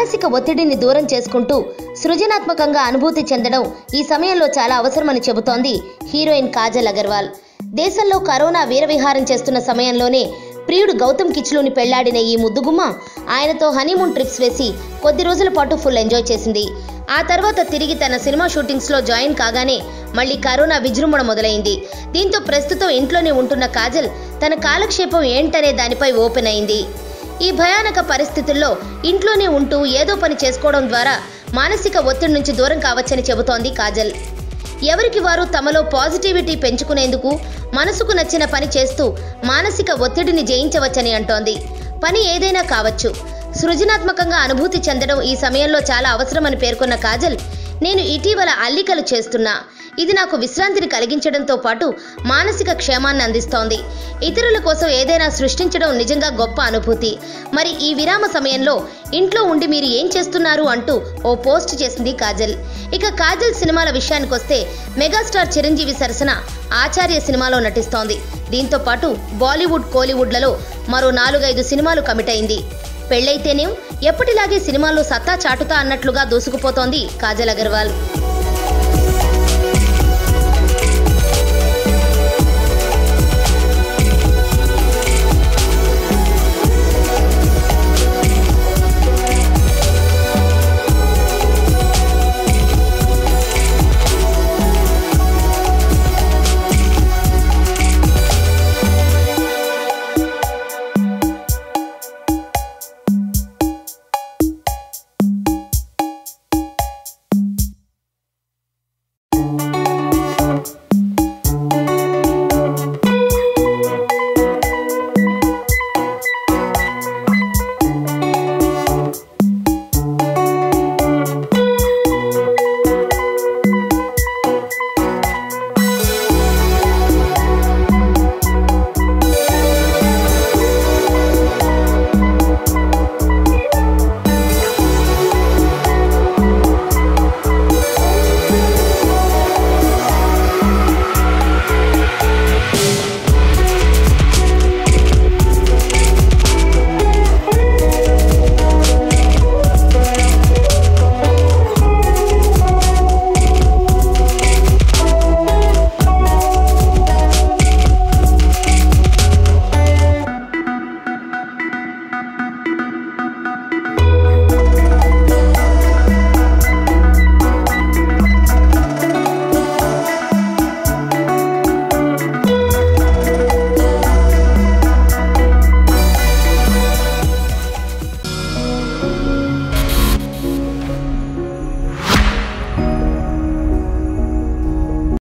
మానసిక ఒత్తిడిని దూరం చేసుకుంటూ సృజనాత్మకంగా అనుభూతి చెందడం ఈ సమయంలో చాలా అవసరమని చెబుతోంది హీరోయిన్ కాజల్ అగర్వాల్. దేశంలో కరోనా వీరవిహారం చేస్తున్న సమయంలోనే ప్రియుడు గౌతమ్ కిచ్లుని పెళ్ళాడిన ఈ ముద్దుగుమ్మ ఆయనతో హనీమూన్ ట్రిప్స్ వేసి కొద్ది రోజుల పాటు ఫుల్ ఎంజాయ్ చేసింది. ఆ తర్వాత తిరిగి తన సినిమా షూటింగ్స్లో జాయిన్ కాగానే మళ్ళీ కరోనా విజృంభణ మొదలైంది. దీంతో ప్రస్తుతం ఇంట్లోనే ఉంటున్న కాజల్ తన కాలక్షేపం ఏంటనే దానిపై ఓపెన్ అయింది. ఈ భయానక పరిస్థితుల్లో ఇంట్లోనే ఉంటూ ఏదో పని చేసుకోవడం ద్వారా మానసిక ఒత్తిడి నుంచి దూరం కావచ్చని చెబుతోంది కాజల్. ఎవరికి వారు తమలో పాజిటివిటీ పెంచుకునేందుకు మనసుకు నచ్చిన పని చేస్తూ మానసిక ఒత్తిడిని జయించవచ్చని అంటోంది. పని ఏదైనా కావచ్చు. సృజనాత్మకంగా అనుభూతి చెందడం ఈ సమయంలో చాలా అవసరమని పేర్కొన్న కాజల్ నేను ఇటీవల అల్లికలు చేస్తున్నా. ఇది నాకు విశ్రాంతిని కలిగించడంతో పాటు మానసిక క్షేమాన్ని అందిస్తోంది. ఇతరుల కోసం ఏదైనా సృష్టించడం నిజంగా గొప్ప అనుభూతి. మరి ఈ విరామ సమయంలో ఇంట్లో ఉండి మీరు ఏం చేస్తున్నారు అంటూ ఓ పోస్ట్ చేసింది కాజల్. ఇక కాజల్ సినిమాల విషయానికొస్తే మెగాస్టార్ చిరంజీవి సరసన ఆచార్య సినిమాలో నటిస్తోంది. దీంతో పాటు బాలీవుడ్ కోలీవుడ్లలో మరో నాలుగైదు సినిమాలు కమిట్ అయింది పెళ్ళైతేనేం ఎప్పటిలాగే సినిమాల్లో సత్తా చాటుతా అన్నట్లుగా దూసుకుపోతోంది కాజల్ అగర్వాల్.